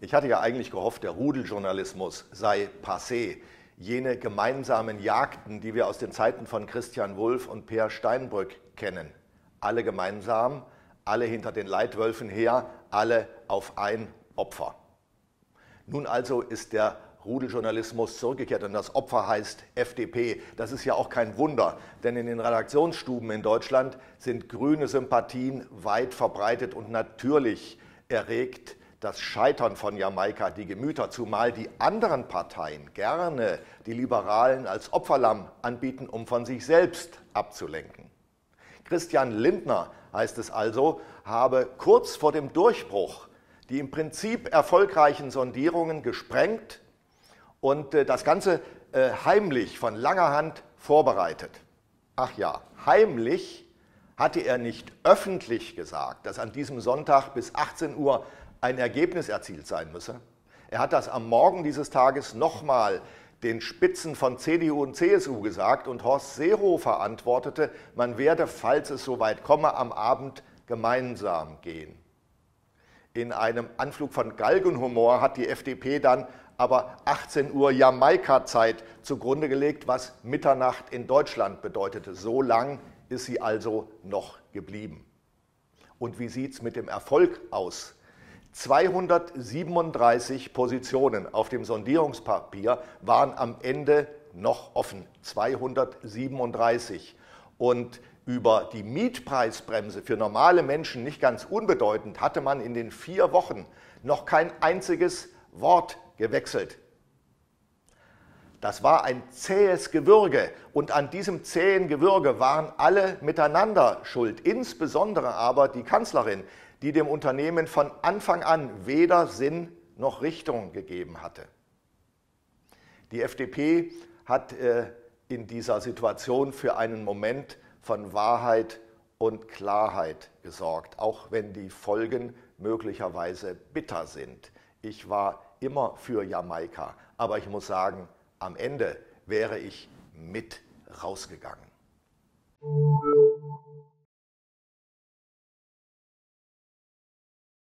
Ich hatte ja eigentlich gehofft, der Rudeljournalismus sei passé. Jene gemeinsamen Jagden, die wir aus den Zeiten von Christian Wulff und Peer Steinbrück kennen. Alle gemeinsam, alle hinter den Leitwölfen her, alle auf ein Opfer. Nun also ist der Rudeljournalismus zurückgekehrt und das Opfer heißt FDP. Das ist ja auch kein Wunder, denn in den Redaktionsstuben in Deutschland sind grüne Sympathien weit verbreitet und natürlich erregt das Scheitern von Jamaika die Gemüter, zumal die anderen Parteien gerne die Liberalen als Opferlamm anbieten, um von sich selbst abzulenken. Christian Lindner, heißt es also, habe kurz vor dem Durchbruch die im Prinzip erfolgreichen Sondierungen gesprengt und äh, das Ganze äh, heimlich von langer Hand vorbereitet. Ach ja, heimlich hatte er nicht öffentlich gesagt, dass an diesem Sonntag bis 18 Uhr ein Ergebnis erzielt sein müsse. Er hat das am Morgen dieses Tages nochmal den Spitzen von CDU und CSU gesagt und Horst Seehofer antwortete, man werde, falls es soweit komme, am Abend gemeinsam gehen. In einem Anflug von Galgenhumor hat die FDP dann aber 18 Uhr Jamaika-Zeit zugrunde gelegt, was Mitternacht in Deutschland bedeutete. So lang ist sie also noch geblieben. Und wie sieht es mit dem Erfolg aus? 237 Positionen auf dem Sondierungspapier waren am Ende noch offen. 237. Und über die Mietpreisbremse für normale Menschen nicht ganz unbedeutend hatte man in den vier Wochen noch kein einziges Wort gewechselt. Das war ein zähes Gewürge und an diesem zähen Gewürge waren alle miteinander schuld, insbesondere aber die Kanzlerin, die dem Unternehmen von Anfang an weder Sinn noch Richtung gegeben hatte. Die FDP hat äh, in dieser Situation für einen Moment von Wahrheit und Klarheit gesorgt, auch wenn die Folgen möglicherweise bitter sind. Ich war immer für Jamaika, aber ich muss sagen, am Ende wäre ich mit rausgegangen.